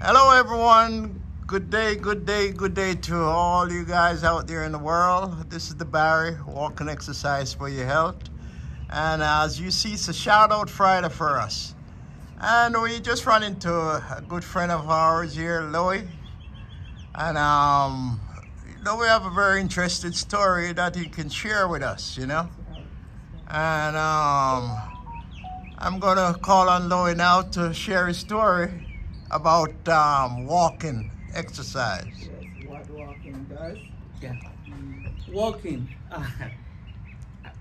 Hello, everyone. Good day, good day, good day to all you guys out there in the world. This is the Barry Walking Exercise for Your Health. And as you see, it's a shout out Friday for us. And we just run into a good friend of ours here, Louie. And um, we have a very interesting story that he can share with us, you know. And um, I'm gonna call on Louie now to share his story about um, walking exercise. Yes, what walking does. Yeah. Walking. Uh,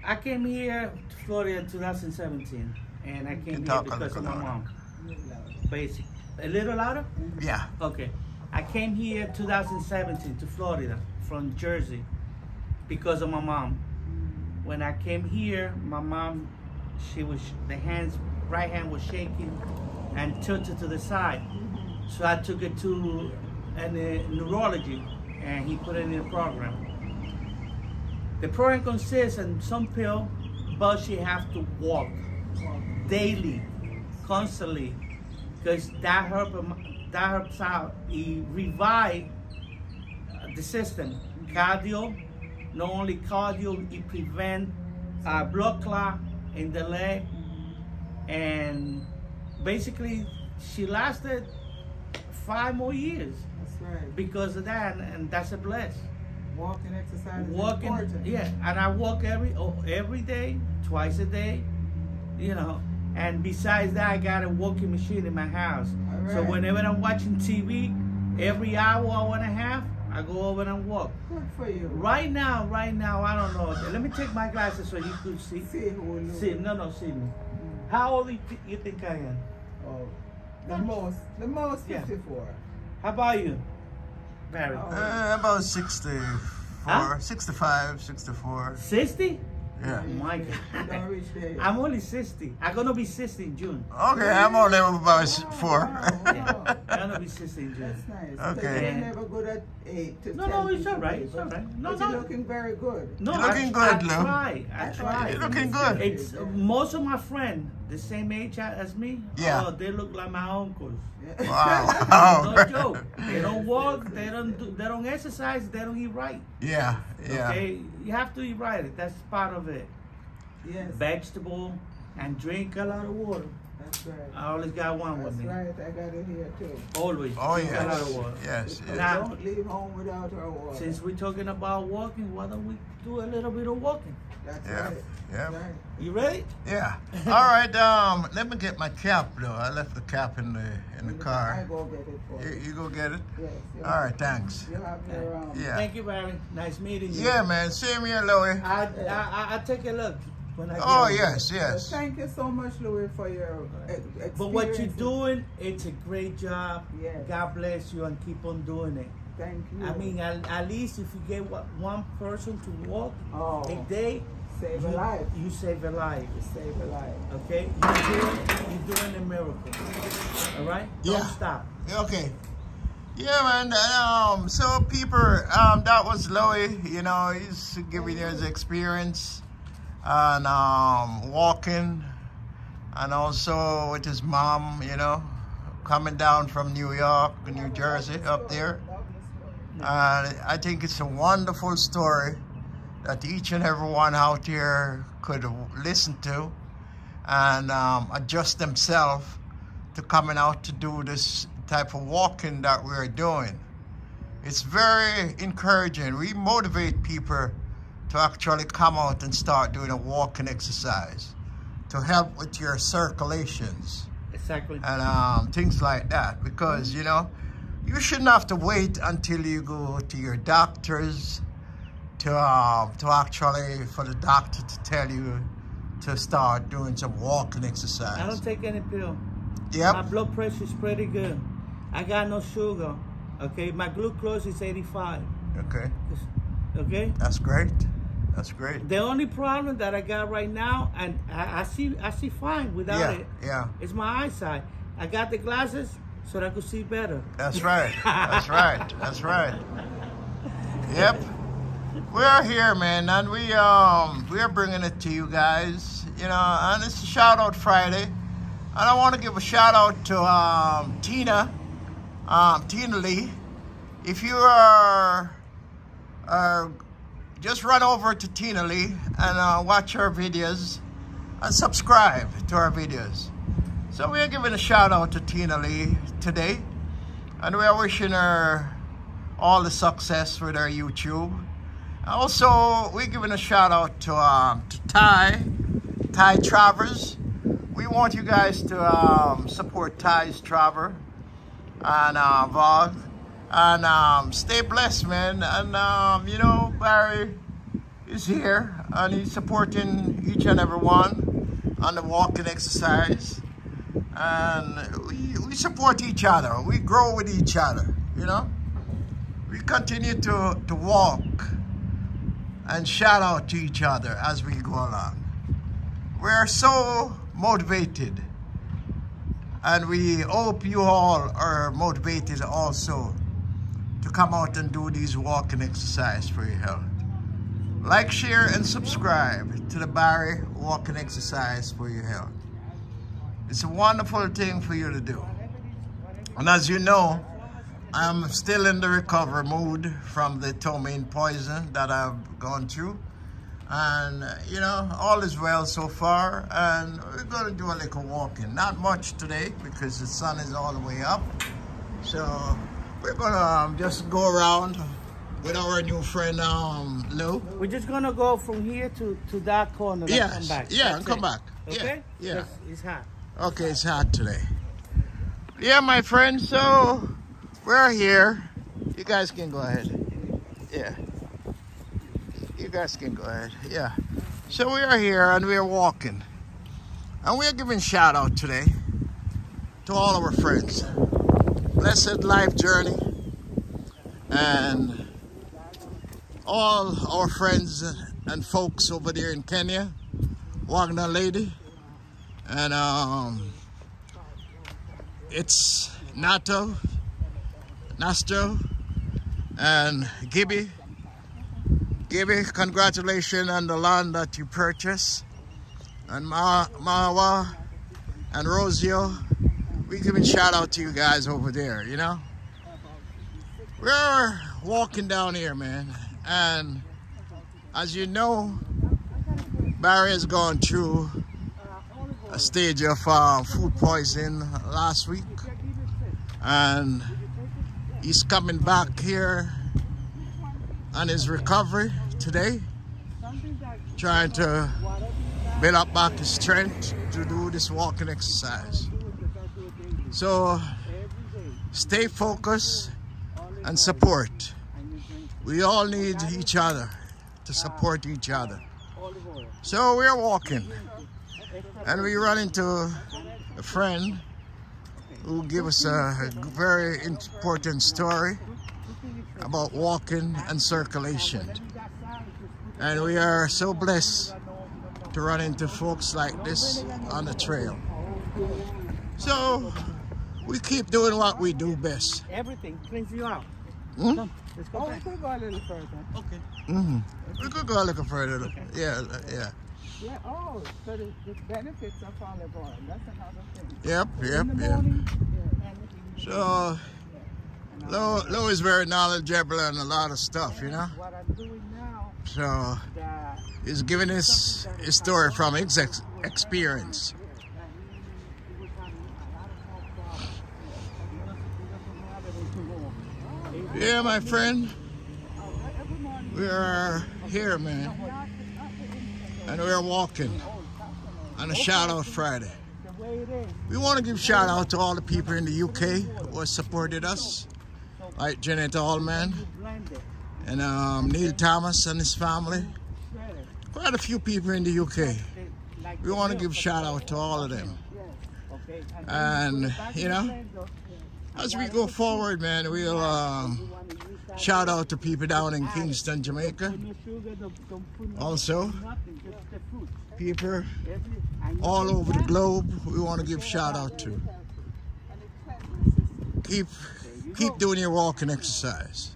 I came here to Florida in 2017, and I came here because of my mom. Basic. A little louder? Yeah. Okay. I came here 2017 to Florida from Jersey because of my mom. When I came here, my mom, she was the hands, right hand was shaking and tilted to the side. So I took it to a neurology, and he put it in a program. The program consists in some pill, but she have to walk daily, constantly, because that help that helps out. It revive the system, cardio. Not only cardio, it prevent uh, blood clot in the leg, and basically she lasted five more years That's right. because of that, and, and that's a bless. Walking exercise is Walking, important. yeah, and I walk every oh, every day, twice a day, you know. And besides that, I got a walking machine in my house. So whenever I'm watching TV, every hour, hour and a half, I go over and walk. Good for you. Right now, right now, I don't know. Let me take my glasses so you could see. See who See, no, no, see me. How old do you think I am? Oh, the most, the most Yeah. How about you, Barry? Oh. Uh, about 64, Huh? 65, 64. 60? Yeah. Oh my God. don't reach there. yet. I'm only 60. I'm gonna be 60 in June. Okay, I'm only about s- Wow, four. wow, wow. I'm gonna be 60 in June. That's nice. Okay. Because you're never good at eight to No, tell no, it's people all right, it's all do. right. No, but no. you're looking very good. No, You're looking I, good, I Lou. try. I try. You're looking good. It's uh, most of my friends the same age as me. Yeah. Oh, they look like my uncles. Wow. No joke. They don't walk. They don't. Do, they don't exercise. They don't eat right. Yeah, yeah. Okay. You have to eat right. That's part of it. Yes, Vegetable and drink a lot of water. that's right. I always got one That's with me. right. I got it here too. Always. Oh, drink a lot of yes. water. Yes, yes. Now- don't leave home without our water. Since we're talking about walking, why don't we do a little bit of walking? That's Yeah, right. yeah. Right. You ready? Yeah. All right, um, let me get my cap, though. I left the cap in the in the I car. go get it for You, you. you go get it? Yes. All right, thanks. You have your um. Yeah. Thank you, Barry. Nice meeting you. Yeah, man. Same here, Louie. I, I, I, I take a look when I get Oh, home. yes, Well, yes. Thank you so much, Louis, for your ex- experience. But what you're doing, it's a great job. Yes. God bless you and keep on doing it. Thank you. I mean, at, at least if you get one person to walk oh, a day, save you, a life. you save a life. You save a life. Okay? You're doing, you're doing a miracle. All right? Yeah. Don't stop. Okay. Yeah, man. Um, so people, um, that was Louie. You know, he's giving his experience and um, walking, and also with his mom. You know, coming down from New York, New Jersey, up there. And I think it's a wonderful story that each and every one out here could listen to and um, adjust themselves to coming out to do this type of walking that we're doing. It's very encouraging. We motivate people to actually come out and start doing a walking exercise to help with your circulations Exactly. and um, things like that because you know you shouldn't have to wait until you go to your doctors to um, to actually for the doctor to tell you to start doing some walking exercise. I don't take any pill. Yep. My blood pressure is pretty good. I got no sugar. Okay? My glucose is 85. Okay. Okay? That's great. That's great. The only problem that I got right now, and I, I see I see fine without Yeah. it, Yeah. It's my eyesight. I got the glasses so that I could see better. That's right. That's right. That's right. Yep. We are here, man, and we um we are bringing it to you guys. You know, and it's a shout out Friday, and I want to give a shout out to um Tina um, Tina Lee. If you are, are just run over to Tina Lee and uh, watch her videos and subscribe to our videos. So we are giving a shout out to Tina Lee today and we are wishing her all the success with her YouTube. Also, we're giving a shout out to, um, to Ty, Ty Travers. We want you guys to um, support Ty's Traver and uh, Vlog. And um, stay blessed, man. And, um, you know, Barry is here and he's supporting each and every one on the walking exercise. And we, we support each other. We grow with each other, you know. We continue to, to walk and shout out to each other as we go along. We're so motivated and we hope you all are motivated also to come out and do these walking exercise for your health. Like, share, and subscribe to the Barry Walking Exercise for your health. It's a wonderful thing for you to do. And as you know, I'm still in the recovery mood from the ptomaine poison that I've gone through. And, you know, all is well so far. And we're going to do a little walking. Not much today because the sun is all the way up. So we're going to um, just go around with our new friend, um, Lou. We're just gonna go from here to, to that corner and Yes, come back. yeah, That's come it. back. Okay? yeah. Because It's hot. Okay, it's hot today. Yeah, my friend, so we're here. You guys can go ahead. Yeah. You guys can go ahead. Yeah. So we are here and we are walking. And we are giving shout out today to all our friends. Blessed Life Journey and all our friends and folks over there in Kenya, Wagner Lady, and um, it's Nato, Nastro, and Gibby. Gibby, congratulations on the land that you purchased. And Ma Mawa and Rosio, we giving shout out to you guys over there, you know? We're walking down here, man. And as you know, Barry has gone through a stage of uh, food poisoning last week and he's coming back here on his recovery today trying to build up back his strength to do this walking exercise. So stay focused and support. We all need each other to support each other. So we're walking and we run into a friend who give us a very important story about walking and circulation. And we are so blessed to run into folks like this on the trail. So we keep doing what we do best. Everything cleans you out. Hmm? Come, let's go Oh, we could go a little further. Okay. hmm We could go a little further. Yeah, yeah. Yeah, oh, so the, the benefits of olive oil. That's another thing. Yep, yep, In the yep. morning, yeah. So Lou Lo is very knowledgeable on a lot of stuff, you know. What I'm doing now, So he's giving his, his story from his ex experience. Yeah, my friend. We are here, man. And we're walking on a shout out Friday. We want to give shout out to all the people in the UK who have supported us, like Janet Allman and um, Neil Thomas and his family. Quite a few people in the UK. We want to give shout out to all of them. And, you know, As we go forward, man, we'll um, shout out to people down in Kingston, Jamaica. Also, people all over the globe we want to give shout out to. Keep keep doing your walking exercise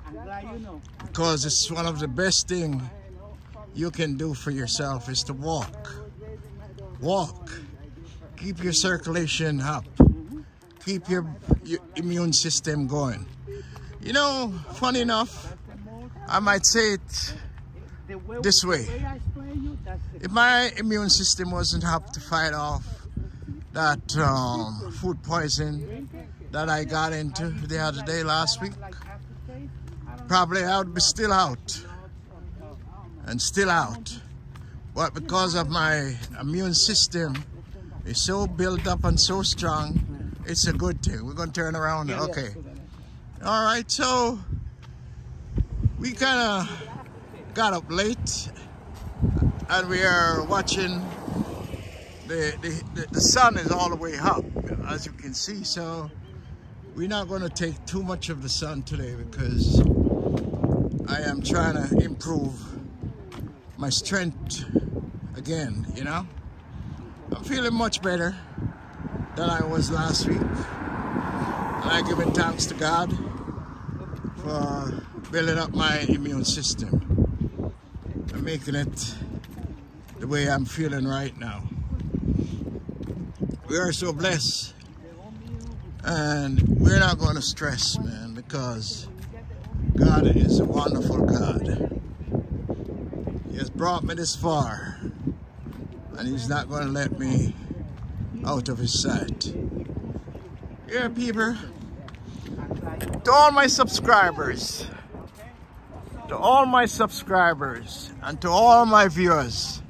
because it's one of the best thing you can do for yourself is to walk. Walk. Keep your circulation up. keep your, your immune system going. You know, funny enough, I might say it this way. If my immune system wasn't up to fight off that um, food poison that I got into the other day last week, probably I would be still out and still out. But because of my immune system is so built up and so strong, it's a good thing. We're going to turn around. Okay. All right, so we kind of got up late and we are watching the, the, the, sun is all the way up as you can see so we're not going to take too much of the sun today because I am trying to improve my strength again, you know? I'm feeling much better than I was last week. And I give it thanks to God for building up my immune system and making it the way I'm feeling right now. We are so blessed and we're not going to stress, man, because God is a wonderful God. He has brought me this far and he's not going to let me out of his sight. Yeah, people, to all my subscribers, to all my subscribers and to all my viewers,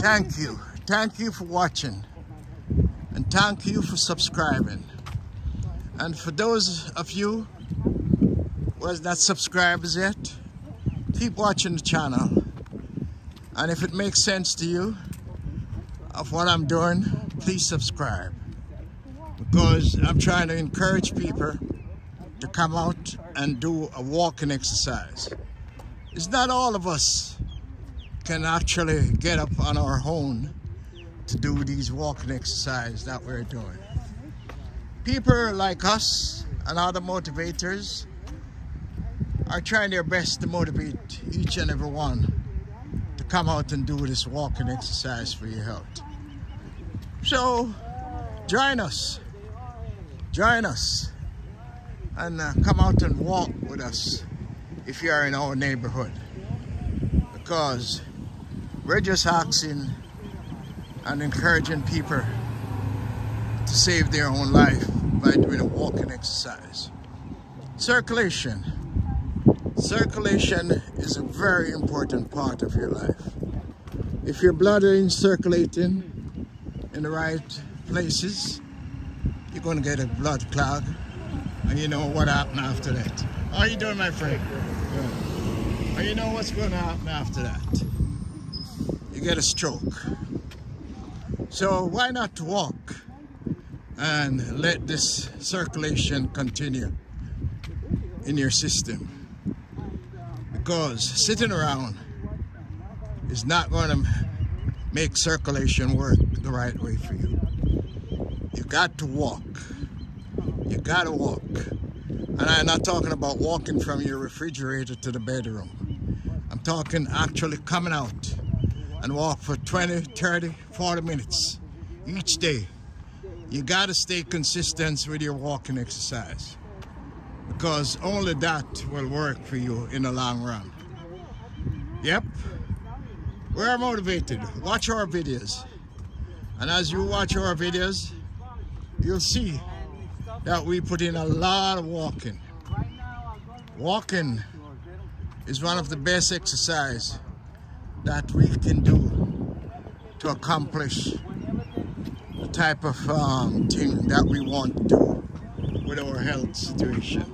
thank you. Thank you for watching and thank you for subscribing. And for those of you who has not subscribers yet, keep watching the channel. And if it makes sense to you of what I'm doing, please subscribe. Because I'm trying to encourage people to come out and do a walking exercise. It's not all of us can actually get up on our own to do these walking exercises that we're doing. People like us and other motivators are trying their best to motivate each and every one to come out and do this walking exercise for your health. So join us, join us and uh, come out and walk with us if you are in our neighborhood because we're just asking and encouraging people to save their own life by doing a walking exercise. Circulation. Circulation is a very important part of your life. If your blood is circulating in the right places, you're going to get a blood clog and you know what happened after that. How you doing, my friend? Good. And you know what's going to happen after that? You get a stroke. So why not walk and let this circulation continue in your system? Because sitting around is not going to make circulation work the right way for you. You got to walk. You got to walk. And I'm not talking about walking from your refrigerator to the bedroom. I'm talking actually coming out and walk for 20, 30, 40 minutes each day. You got to stay consistent with your walking exercise because only that will work for you in the long run. Yep, we're motivated. Watch our videos. And as you watch our videos, you'll see that we put in a lot of walking. Walking is one of the best exercise that we can do to accomplish the type of um, thing that we want to do with our health situation.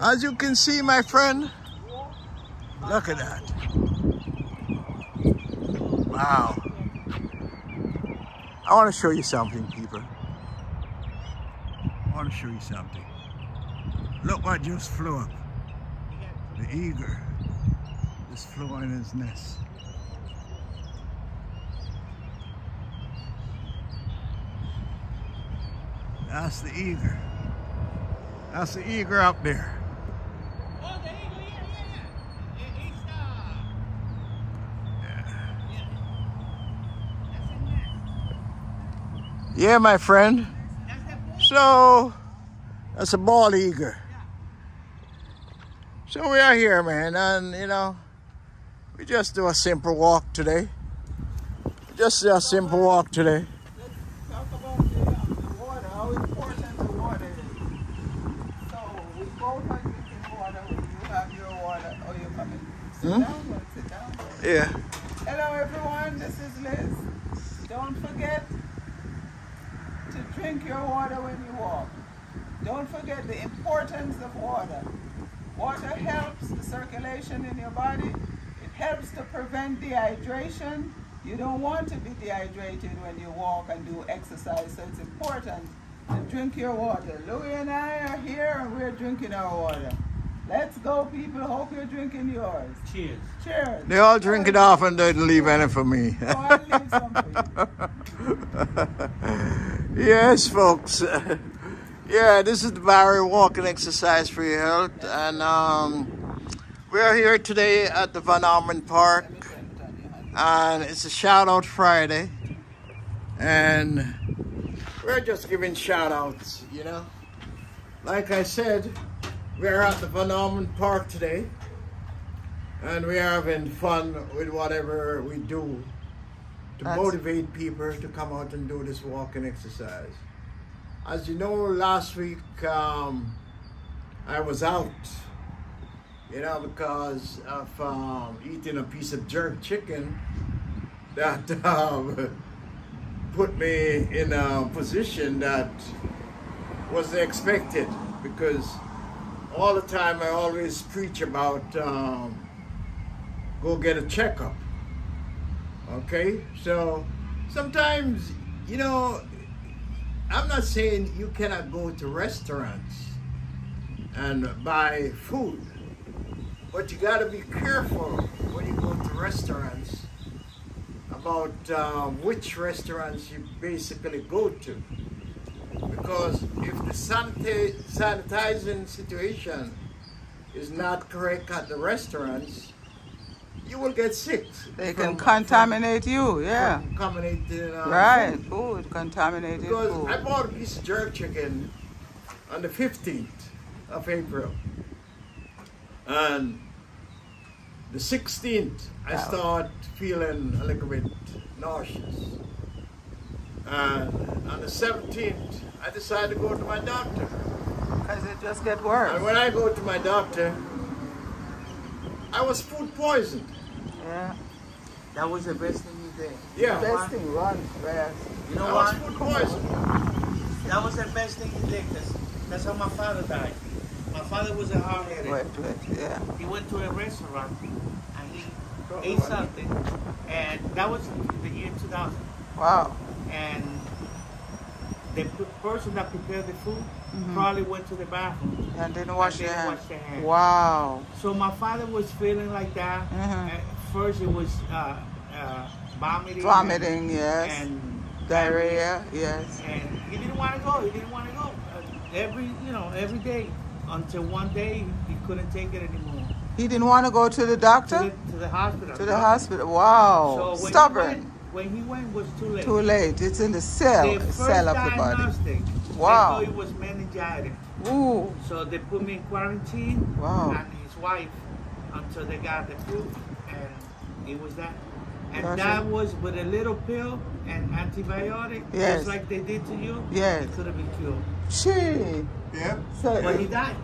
As you can see, my friend, look at that. Wow. I want to show you something, people. I want to show you something. Look what just flew up. The eagle just flew in his nest. That's the eagle. That's the eagle up there. Yeah, my friend. So that's a bald eagle. So we are here, man, and you know, we just do a simple walk today. Just a simple walk today. Hmm? Let's talk about the, um, the water, how important the water is. So we both are drinking water when you have your water. Oh, you're coming. Sit Hmm? down, well, sit down. Yeah. Hello everyone, this is Liz. Don't forget to drink your water when you walk. Don't forget the importance of water. Water helps the circulation in your body. It helps to prevent dehydration. You don't want to be dehydrated when you walk and do exercise, so it's important to drink your water. Louis and I are here and we're drinking our water. Let's go people, hope you're drinking yours. Cheers. Cheers. They all drink it off and didn't leave any for me. Oh, Yes, folks. yeah, this is the Barry walking exercise for your health, and um, we are here today at the Vance Harmon Park, and it's a shout out Friday, and we're just giving shout outs, you know. Like I said, we are at the Vance Harmon Park today, and we are having fun with whatever we do to That's- motivate people to come out and do this walking exercise. As you know, last week um, I was out, you know, because of um, eating a piece of jerk chicken that um, put me in a position that was expected because all the time I always preach about um, go get a checkup. Okay, so sometimes, you know, I'm not saying you cannot go to restaurants and buy food, but you got to be careful when you go to restaurants about uh, which restaurants you basically go to. Because if the sanitizing situation is not correct at the restaurants, you will get sick. They from- can contaminate you, yeah. from contaminated uh, Right, food. food, contaminated Because I food. bought a piece of jerk chicken on the 15th of April. And the 16th, I Wow. start feeling a little bit nauseous. And on the 17th, I decided to go to my doctor. Because it just get worse. And when I go to my doctor, I was food poisoned. Yeah. That was the best thing you did. Yeah. Best thing, run fast. You know I was what? food poisoned. That was the best thing you did. That's, that's how my father died. My father was a hard headed. Wait, wait, yeah. He went to a restaurant and he ate something, and that was the year 2000. Wow. And the person that prepared the food Mhm. probably went to the bathroom. And didn't wash didn't your hands. wash their hands. Wow. So my father was feeling like that. Mhm. At first, it was uh, uh, vomiting. Vomiting, yes. And Diarrhea, yes. and he didn't want to go. He didn't want to go uh, every, you know, every day until one day he couldn't take it anymore. He didn't want to go to the To doctor? the, to the hospital. To the hospital. Wow. So when He Stubborn. went, when he went, was too late. Too late. It's in the cell, The cell of the body. Diagnostic, Wow. They thought it was meningitis. Ooh. So they put me in quarantine. Wow. And his wife until they got the proof, and it was that. And Gotcha. that was with a little pill and antibiotic, Yes. just like they did to you. Yes. It could have been cured. She. Yeah. So, But he died.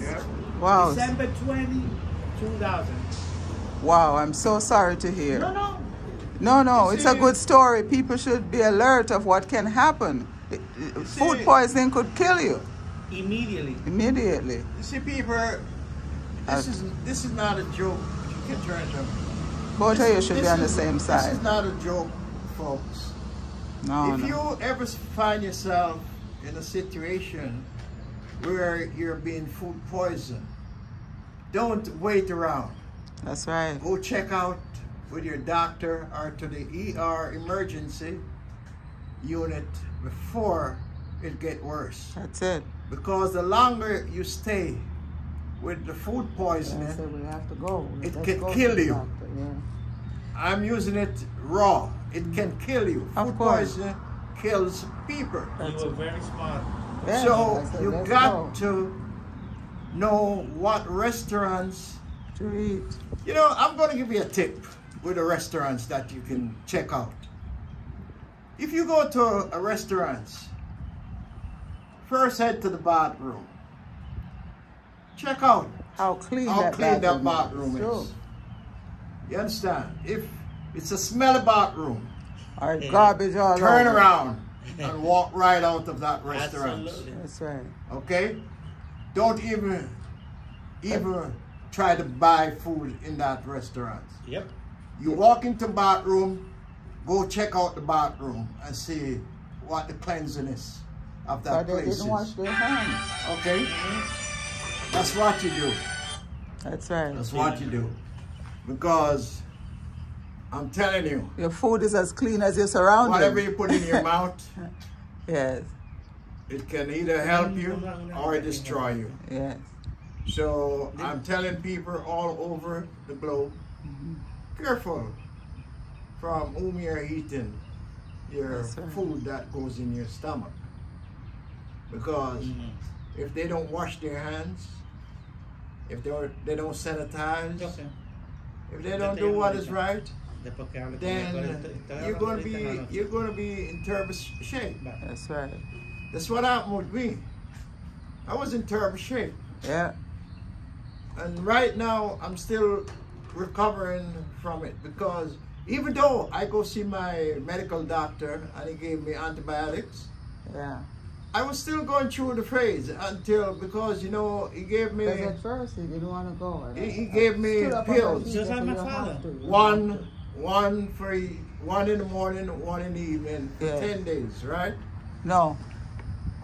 Yeah. wow. December 20, 2000. Wow. I'm so sorry to hear. No, no. No, no, You it's a good story. People should be alert of what can happen. Food see- poisoning could kill you Immediately. immediately. You see, people, this Uh, is this is not a joke. You can turn them. Both of you should be on the is- same This side. is not a joke, folks. No, if no. you ever find yourself in a situation where you're being food poisoned, don't wait around. That's right. Go check out with your doctor or to the ER emergency unit before it get worse. That's it. Because the longer you stay with the food poisoning, we have to go. It can go to kill the you. I'm using it raw. It can mm. kill you. Of Food course. poisoning kills people. You were very smart. Yeah, so said, you got go to know what restaurants. to eat. You know, I'm going to give you a tip with the restaurants that you can check out. If you go to a restaurant, first head to the bathroom. Check out How clean how that clean that bathroom bathroom True. is. You understand? If it's a smelly bathroom, Or garbage all turn over. around and walk right out of that restaurant. Absolutely. That's right. Okay? Don't even even try to buy food in that restaurant. Yep. You walk into bathroom, go check out the bathroom and see what the cleanliness of So that they place didn't wash is. their hands. Okay? That's what you do. That's right. That's what you do. Because I'm telling you, Your food is as clean as your surroundings. whatever you put in your mouth, Yes, it can either help you or destroy you. yes. So I'm telling people all over the globe, careful from whom you're eating your That's right. food that goes in your stomach. Because Mhm. if they don't wash their hands, if they don't, they don't sanitize, Okay. if they don't do what is right, Después que hable con then él, te- te you're gonna ahorita en la be you're gonna be in terrible shape. That's right. That's what happened with me. I was in terrible shape. Yeah. And right now, I'm still recovering from it because even though I go see my medical doctor and he gave me antibiotics, Yeah. I was still going through the phase until because you know he gave me Because at first he didn't want to go. He- he gave me Stood up on pills. my Just like my said, "You have father. one one for one in the morning, one in the evening for Yeah. ten days, right? No,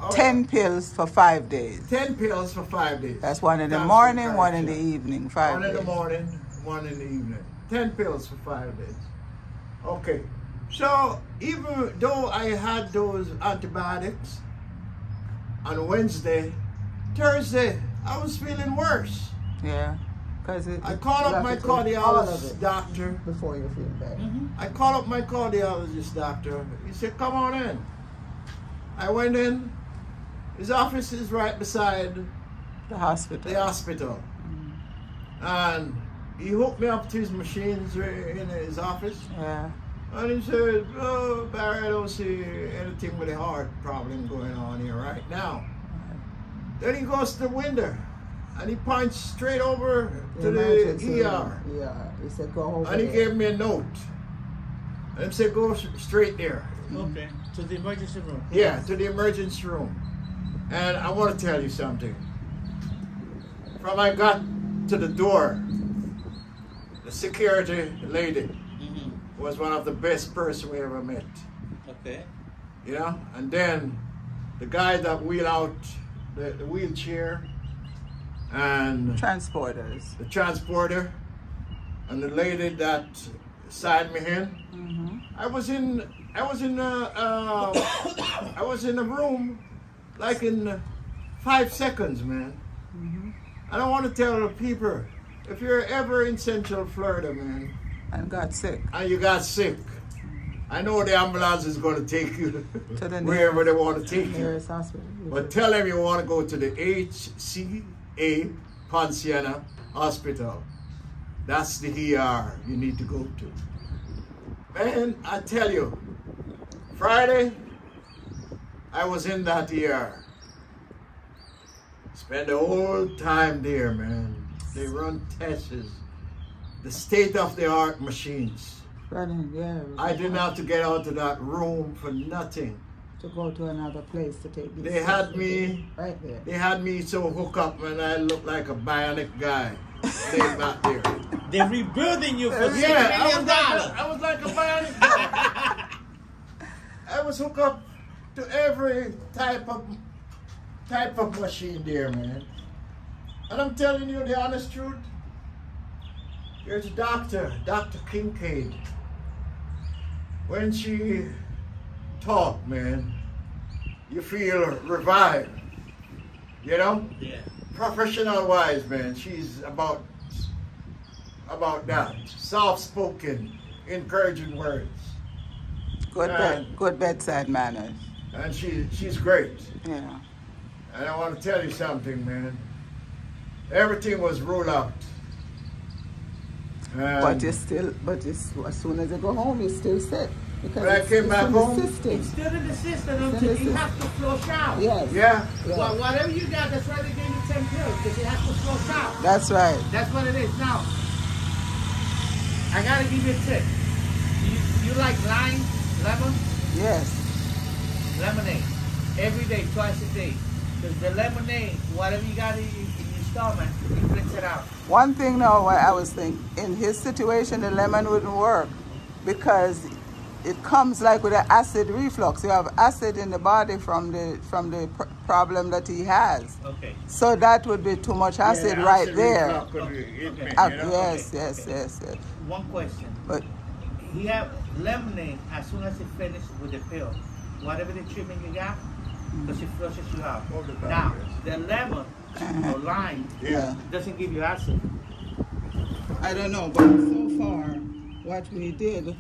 All ten pills for five days. ten pills for five days. That's one in the That's morning, one in the evening, five One in the morning, one in the evening. Ten pills for five days. Okay. So even though I had those antibiotics on Wednesday, Thursday, I was feeling worse. Yeah. Because it. I called up my to take all of cardiologist doctor. before you feel better. Mhm. I called up my cardiologist doctor. He said, come on in. I went in. His office is right beside The hospital. the hospital. And he hooked me up to his machines in his office. Yeah. And he said, oh, Barry, I don't see anything with a heart problem going on here right now. Then he goes to the window and he points straight over to emergency the ER. Yeah. He said go over And he there. gave me a note. And he said, go straight there. Okay. To the emergency room. Yeah, to the emergency room. And I want to tell you something. From I got to the door, the security lady Mhm. was one of the best person we ever met. Okay. You know? And then the guy that wheel out the, the wheelchair and Transporters. the transporter and the lady that signed me in. hmm I was in I was in a, uh, I was in a room like in five seconds, man. hmm I don't want to tell the people if you're ever in Central Florida, man, And got sick. and you got sick, I know the ambulance is going to take you To the wherever they want to take you. Hospital. But tell them you want to go to the HCA Poinciana Hospital. That's the ER you need to go to. Man, I tell you, Friday, I was in that ER. Spend the whole time there, man. They run tests, the state of the art machines. Running, yeah. I didn't have to get out of that room for nothing. To go to another place to take these They had me Right there. They had me so hooked up and I looked like a bionic guy laying back there. They're rebuilding you for six Yeah, I million was, like dollars. a, I was like a bionic guy. I was hooked up to every type of type of machine there, man. And I'm telling you the honest truth. There's a doctor, Dr. Kincaid. When she talk, man, you feel revived. You know? Yeah. professional wise, man, she's about about that. Soft spoken, encouraging words. Good, Uh, bed, good bedside manners. And she, she's great. Yeah. And I want to tell you something, man. Everything was ruled out. And But you still, but it's, as soon as you go home, you're still sick. Because When I came back in the home- system. It's still in the system until the you system. have to flush out. Yes. yeah, Yeah. Well, whatever you got, that's why they gave you 10 pills, because you have to flush out. That's right. That's what it is. Now, I gotta give you a tip. You, you like lime, lemon, Yes. lemonade. Every day, twice a day. Because the lemonade, whatever you got in, your- in your stomach, it cleans it out. One thing now, what I was thinking, in his situation, the lemon wouldn't work because it comes like with an acid reflux. You have acid in the body from the from the pr- problem that he has. Okay. So that would be too much acid Yeah, right acid there. reflux could hit me, Okay. Uh, you know? yes, yes, yes, yes. One question. But He have lemonade as soon as he finished with the pill. Whatever the treatment you got, because it flushes you out. Hold it down, Now, the lemon or lime Yeah. It doesn't give you acid. I don't know, but so far, what we did,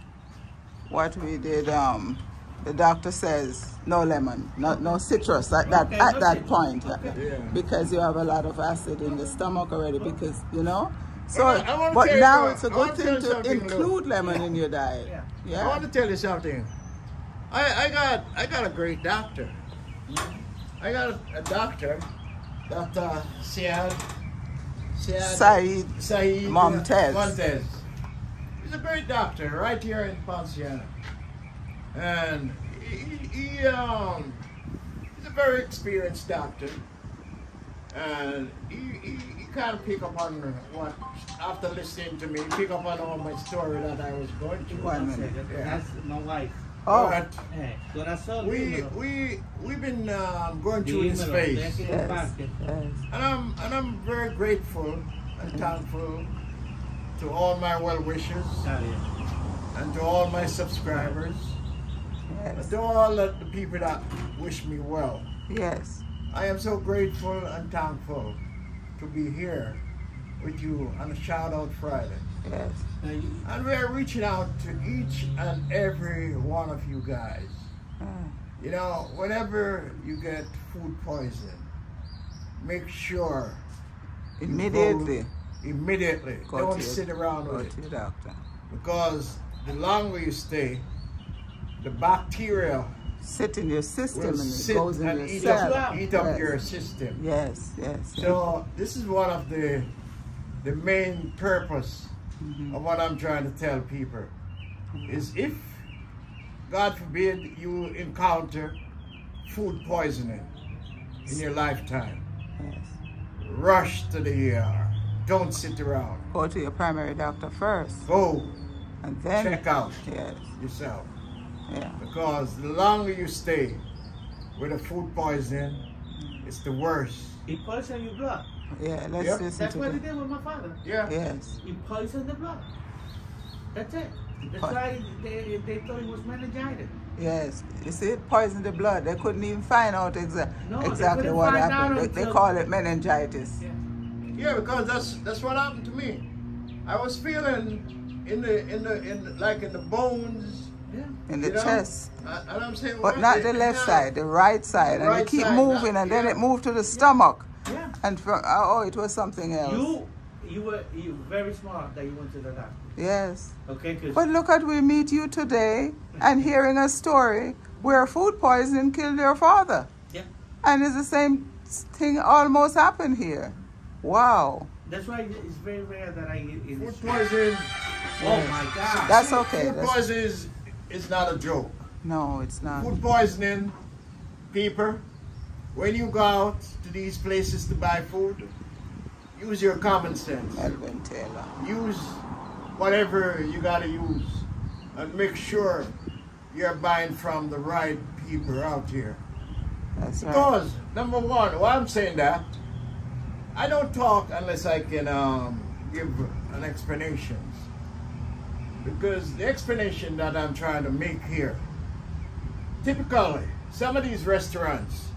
what we did, um, the doctor says no lemon, no, no citrus at that Okay, at no that citrus. point, Okay. Yeah. because you have a lot of acid in the stomach already. Because you know, so I- I but tell you now what- it's a I good thing to something, Lou. include lemon in your diet. Yeah. Yeah. I want to tell you something. I, I got I got a great doctor. I got a, a doctor, Dr. Siad. Siad Saeed Saeed Montez. Montez. He's a great doctor right here in Poinciana. And he, he um he's a very experienced doctor. And he, he, he kind of pick up on what after listening to me, pick up on all my story that I was going through. One One minute. Yeah. That's my wife. Oh, But Eh, corazón, we we we've been um, going through this phase. estoy aquí en el yes, And I'm and I'm very grateful and thankful to all my well wishers Está bien. and to all my subscribers and yes, to all the the people that wish me well. yes. I am so grateful and thankful to be here with you on a shout out Friday. Yes. And we are reaching out to each and every one of you guys. Ah, You know, whenever you get food poison, make sure Immediately immediately. Go Don't sit around with it. doctor. Because the longer you stay, the bacteria Sit in your system and it goes in and your eat cell. up, eat up yes. your system. Yes, yes. yes. So this is one of the the main purpose Mhm. of what I'm trying to tell people is if God forbid you encounter food poisoning in your lifetime, yes. rush to the ER. Don't sit around. Go to your primary doctor first, Go and then check out Yes, yourself. yeah. Because the longer you stay with a food poisoning, it's the worst. He poisoned your blood. Yeah, let's Yep. listen That's to what he the, did with my father. Yeah. Yes, He poisoned the blood. That's it. That's But- why they, they thought it was meningitis. yes. You see, it poisoned the blood. They couldn't even find out exa- No, exactly what happened. They, they call it meningitis. Yeah. Yeah, because that's that's what happened to me. I was feeling in the in the in the, like in the bones. Yeah. In the you chest. And I'm saying, But not the- the left yeah. side, the right side. and Right it keep side, moving, not- and then it moved to the stomach. Yeah. And from, uh, oh, it was something else. You you were you were very smart that you went to the doctor. Yes. Okay, because But look at we meet you today and hearing a story where food poisoning killed your father. Yeah. And it's the same thing almost happened here. Wow. that's why it's very rare that I eat in Food this. poisoning. Oh my God. That's okay. Food That's, poisoning is, is not a joke. no, it's not. Food poisoning, people, when you go out to these places to buy food, use your common sense. Use whatever you gotta use and make sure you're buying from the right people out here. That's right. Because, number one, why I'm saying that, I don't talk unless I can um, give an explanation. Because the explanation that I'm trying to make here, typically, some of these restaurants,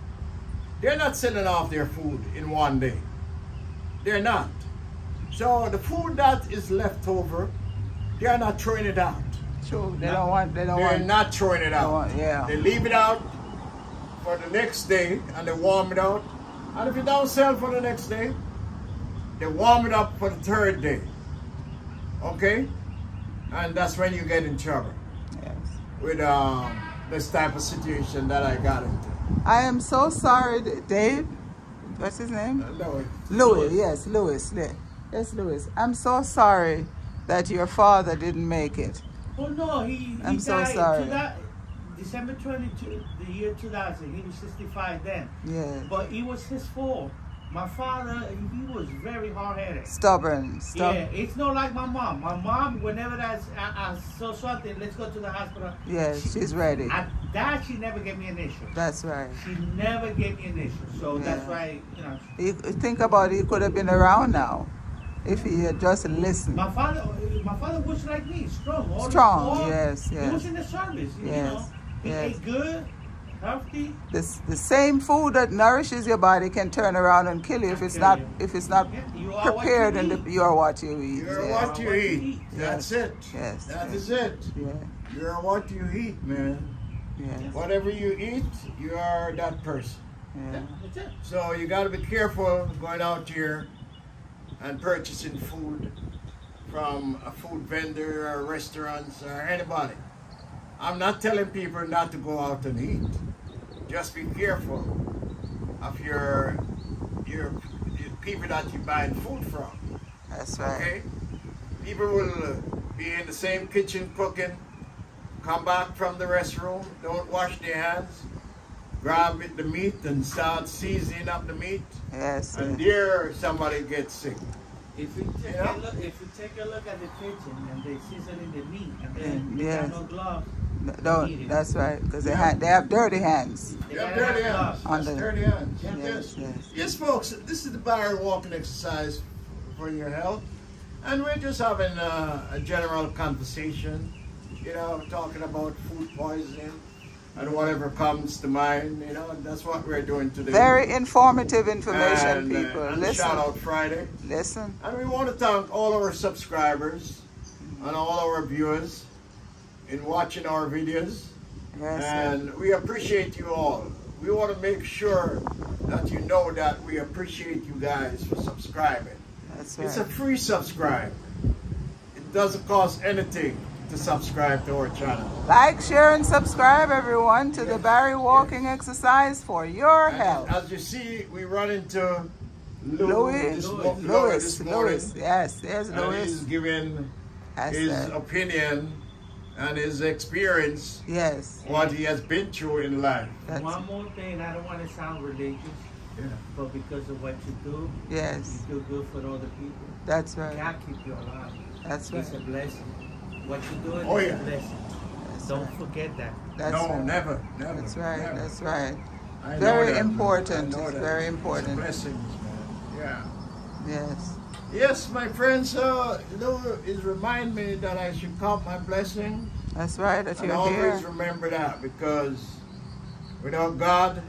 they're not selling off their food in one day. They're not. So the food that is left over, they are not throwing it out. true. They don't want. They don't They're want. not throwing it out. want yeah. They leave it out for the next day and they warm it out. And if it don't sell for the next day, they warm it up for the third day. Okay? And that's when you get in trouble Yes. with um, this type of situation that I got into. I am so sorry, Dave. What's his name? Uh, No, Louis. Yes, Louis. Yes, Louis. I'm so sorry that your father didn't make it. Oh no, he, he I'm so sorry. December 22, the year 2000. He was 65 then. Yeah. But it was his fault. My father, he was very hard-headed. Stubborn. Stub- Yeah, it's not like my mom. My mom, whenever that's, I, I saw something, let's go to the hospital. Yes, she's ready. At that, she never gave me an issue. That's right. She never gave me an issue. So that's Yeah. why, you know. You think about it, he could have been around now if he had just listened. My father, my father was like me, strong. All Strong, all- yes, He was in the service, you Yes, know. He yes. ate good, healthy. This, the same food that nourishes your body can turn around and kill you if it's not if it's not Yeah, you are what prepared and you are what you eat. you're yeah. what you eat. eat. That's Yes. it. Yes, That yes. is it. Yeah, You're what you eat, man. yes, Whatever you eat, you are that person. yeah. That's it. So you got to be careful going out here and purchasing food from a food vendor or restaurants or anybody. I'm not telling people not to go out and eat. Just be careful of your your, your people that you're buying food from. That's right. Okay? People will be in the same kitchen cooking, come back from the restroom, don't wash their hands, grab the meat and start seasoning up the meat, Yes, and yes. there somebody gets sick. If you take Yeah. a look, if you take a look at the kitchen and they seasoning the meat and then they Yes. got no gloves, Don't. That's right. Because they they have dirty hands. they have dirty hands. On the- dirty hands. Yes, Yes. yes. Yes, folks, this is the Barry walking exercise for your health. And we're just having a, a general conversation, you know, talking about food poisoning and whatever comes to mind, you know, that's what we're doing today. Very informative information, and, uh, people. and Listen. Shout out Friday. Listen. And we want to thank all our subscribers and all our viewers in watching our videos. Yes. yes. And we appreciate you all. We want to make sure that you know that we appreciate you guys for subscribing. That's right. It's a free subscribe. It doesn't cost anything to subscribe to our channel. Like, share, and subscribe, everyone, to the Barry Walking Exercise for your And health. as you see, we run into Lou Louis, Louis. Louis Louis. Louis. Yes, there's And he's Louis. giving That's his opinion and his experience, Yes, what he has been through in life. that's One more thing, I don't want to sound religious, Yeah. but because of what you do, yes, you do good for other people. that's right. God keep you alive. That's right. It's a blessing. What you're doing Oh, is yeah. a blessing. That's Don't right. forget that. That's no, right. never, never. That's right. never. That's right. I know Very that, important. I know It's that. very It's important. blessings, man. Yeah. Yes. Yes, my friends, uh, Lou is remind me that I should count my blessing That's right. That and you're always here. remember that because without God,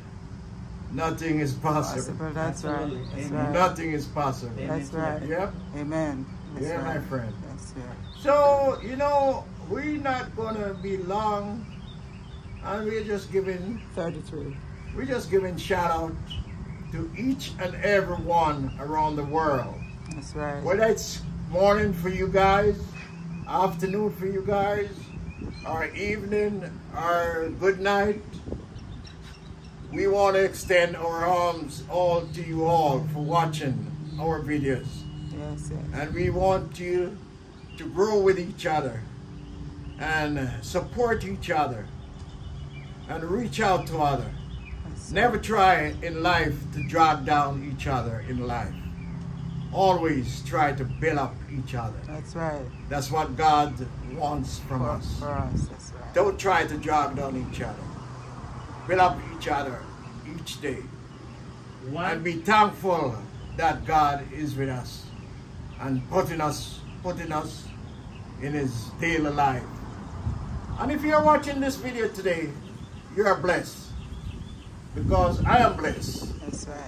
nothing is possible. Possible. That's right. That's Amen. right. Nothing is possible. Amen That's to right. that. Yep. Amen. That's Yeah, my friend. That's right. So, you know, we're not gonna be long and we're just giving Thirty-three. we're just giving shout out to each and every one around the world. That's right. Whether it's morning for you guys, afternoon for you guys, or evening, or good night, we want to extend our arms all to you all for watching our videos. Yes. Yes. And we want you to grow with each other and support each other and reach out to others. Never try in life to drag down each other in life. Always try to build up each other. That's right. That's what God wants from For, us. for us. That's right. Don't try to drag down each other. Build up each other each day. And be thankful that God is with us and putting us putting us in his daily life. And if you're watching this video today, you are blessed. Because I am blessed. That's right.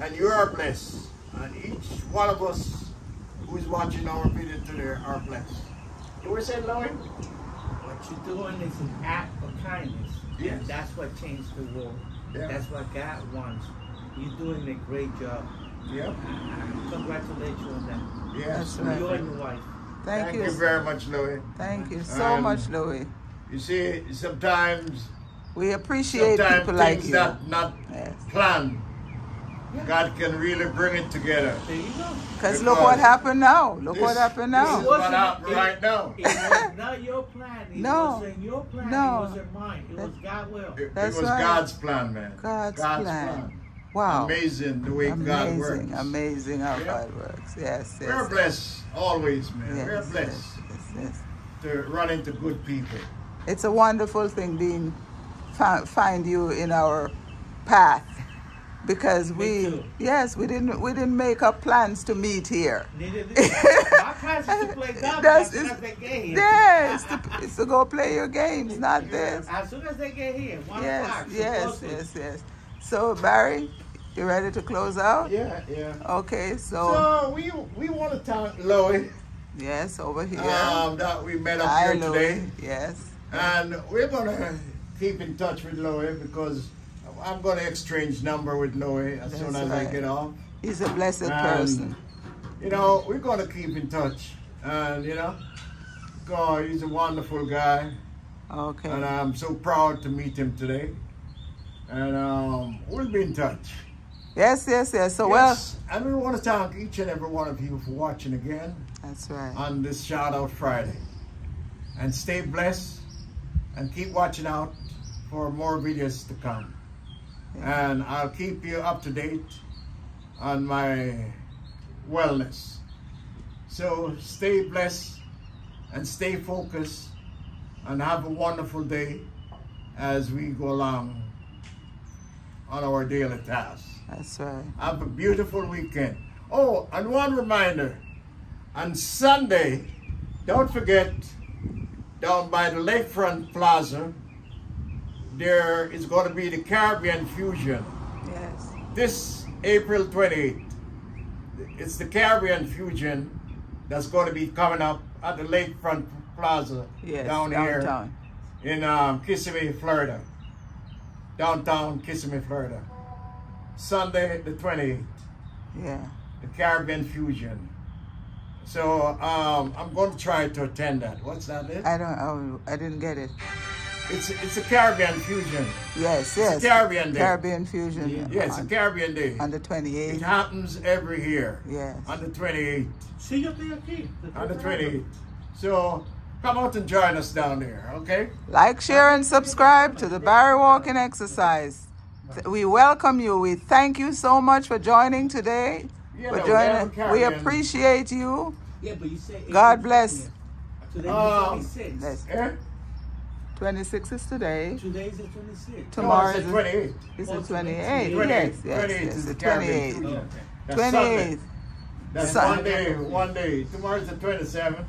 And you are blessed. And each one of us who is watching our video today are blessed. You were saying, Lloyd? what you're doing is an act of kindness. Yes. And that's what changed the world. Yeah. That's what God wants. You're doing a great job. Yep. I congratulate on that. Yes. That's right. You and your wife. Thank, Thank you. you very much, Louis. Thank you so Um, much, Louis. You see, sometimes, We appreciate sometimes people like things you. that not Yes. planned, God can really bring it together. There you go. Because look what happened now. Look what this- happened This now. is what happened right now. It was not your plan. It No. wasn't your plan. No. It wasn't mine. It was God's will. It, it was right. God's plan, man. God's plan. Wow. Wow. Amazing the way God works. Amazing, amazing how Yeah. God works. Yes, yes. We're blessed always, man. yes, We're blessed yes, yes. to run into good people. It's a wonderful thing being find you in our path because Me we too. yes we didn't we didn't make up plans to meet here. Neither did My plans is to play golf That's- as soon it's- as they get here. Yes, to, it's to go play your games, not this. As soon as they get here, one Yes, o'clock. yes, supposedly. yes, yes. So Barry, you ready to close out? Yeah, yeah. Okay, so, So we we want to thank Lois yes, over here. um, that we met up Hi, here Louie. today, Yes. and we're gonna keep in touch with Lois because I'm gonna exchange number with Lois as soon That's as I get off. He's a blessed And, person. You know, we're gonna keep in touch, and you know, God, he's a wonderful guy. Okay. and I'm so proud to meet him today. And um, we'll be in touch. Yes, yes, yes. So yes, and we want to thank each and every one of you for watching again that's right. on this Shout Out Friday. And stay blessed and keep watching out for more videos to come. And I'll keep you up to date on my wellness. So stay blessed and stay focused and have a wonderful day as we go along on our daily tasks. That's right. Have a beautiful weekend. Oh, and one reminder on Sunday, don't forget down by the Lakefront Plaza, there is going to be the Caribbean Fusion Yes. this April 28th. It's the Caribbean Fusion that's going to be coming up at the Lakefront Plaza Yes. down here in um, Kissimmee, Florida. Downtown Kissimmee, Florida. Sunday the 28th, Yeah. the Caribbean Fusion. So um, I'm going to try to attend that. What's that? It? I don't. Oh, I didn't get it. It's it's a Caribbean Fusion. Yes, yes. Caribbean Day. Caribbean Fusion. Yeah, it's a Caribbean Day. on the It happens every year Yes. on the 28th. See you there, kid. On the 28th. So come out and join us down there, okay? Like, share, and subscribe to the Barry Walking Exercise. We welcome you. We thank you so much for joining today. You For know, joining. Devon We appreciate you. Yeah, but you said God bless. Today Um, is the 26th. Yes. Eh? 26 is today. Today is the 26th. Tomorrow no, is it's the the 28th. It's Oh, the 28th. 28th. Yes, yes, 28th yes. is The the 28th. Oh, okay. That's 28th. That's Sun- one day, one day. Tomorrow's the 27th.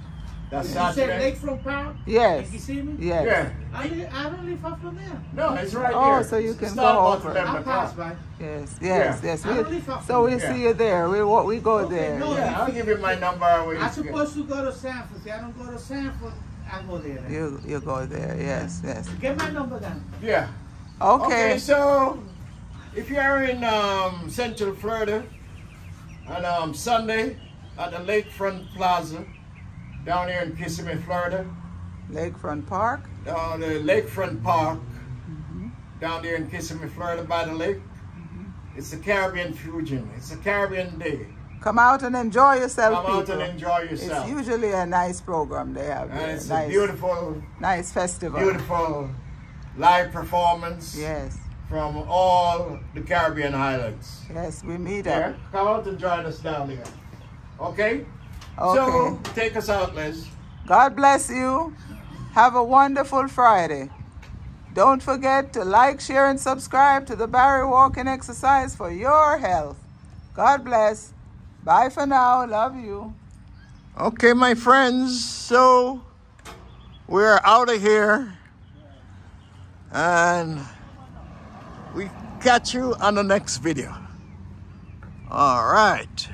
That's You said Saturday. Lakefront Park? Yes. Did You see me? Yes. Yeah. I, li- I don't live far from there. No, it's right Oh, here. so you can Stop go about over. I pass by. Yes, yes, Yeah. yes. I We- don't live far so from we there. see you there. We we go Okay, there. no, Yeah, I'll give you my number. I'm you supposed to go to Sanford. I don't go to Sanford. I go there. then. You you go there. Yes, yes. Get my number down. Yeah. Okay. so if you're in um, Central Florida on um, Sunday at the Lakefront Plaza down here in Kissimmee, Florida, Lakefront Park. down the Lakefront Park, down there in Kissimmee, Florida by the lake. It's the Caribbean Fusion. It's a Caribbean Day. Come out and enjoy yourself, Come out people. and enjoy yourself. It's usually a nice program they have. And there. it's nice, a beautiful, nice festival. beautiful live performance Yes, from all the Caribbean islands. yes. We meet Yeah, up. come out and join us down there. Okay? Okay. So, take us out, Liz. God bless you. Have a wonderful Friday. Don't forget to like, share, and subscribe to the Barry Walking Exercise for your health. God bless. Bye for now. Love you. Okay, my friends. So, we're out of here. And we catch you on the next video. All right.